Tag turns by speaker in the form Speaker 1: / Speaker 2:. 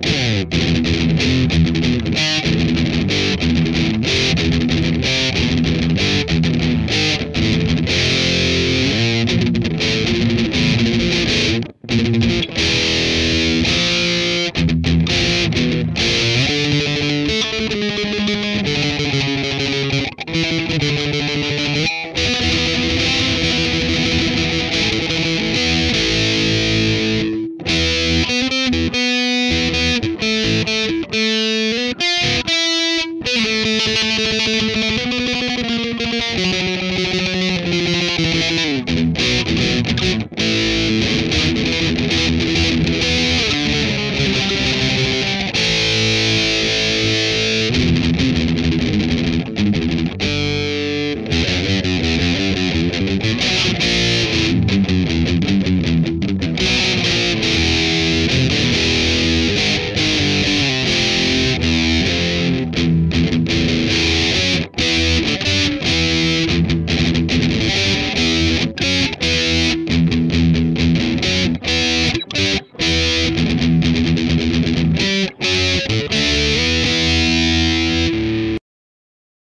Speaker 1: Yeah. Müzik